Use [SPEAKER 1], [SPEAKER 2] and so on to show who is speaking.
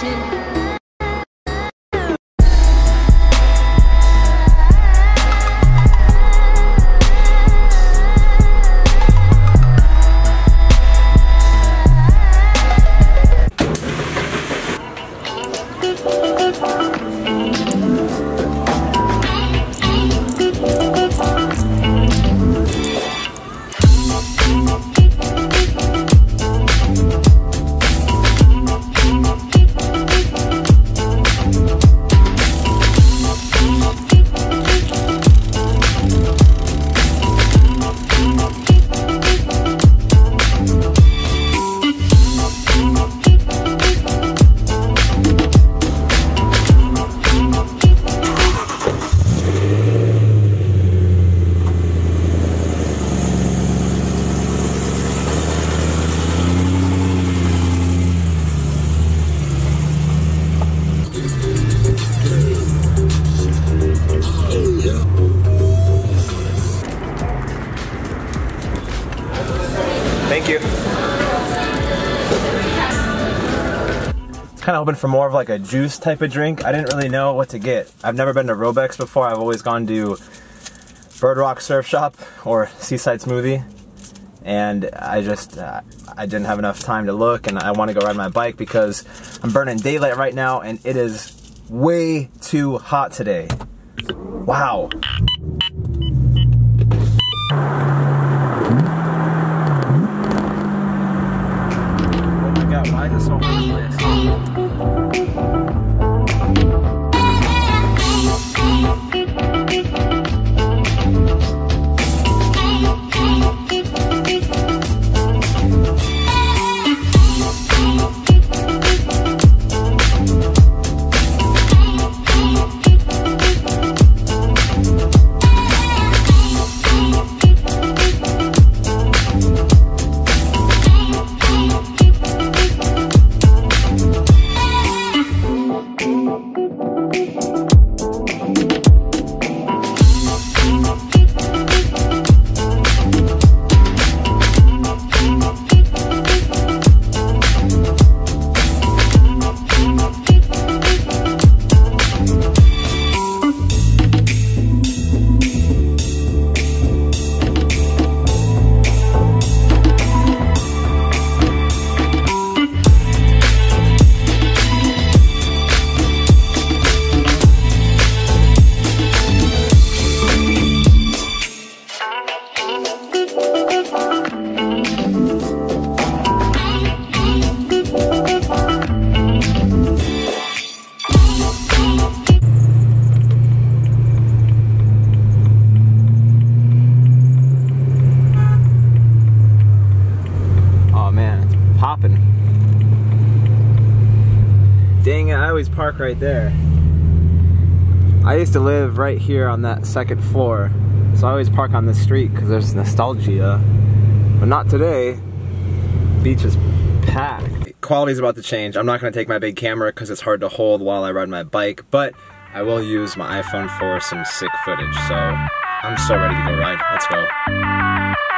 [SPEAKER 1] station.
[SPEAKER 2] Kind of hoping for more of like a juice type of drink. I didn't really know what to get. I've never been to Robeks before. I've always gone to Bird Rock Surf Shop or Seaside Smoothie. And I just, uh, I didn't have enough time to look and I want to go ride my bike because I'm burning daylight right now and it is way too hot today. Wow. Always park right there. I used to live right here on that second floor, so I always park on this street because there's nostalgia. But not today. Beach is packed. Quality's about to change. I'm not gonna take my big camera because it's hard to hold while I ride my bike, but I will use my iPhone for some sick footage. So I'm so ready to go ride. Let's go.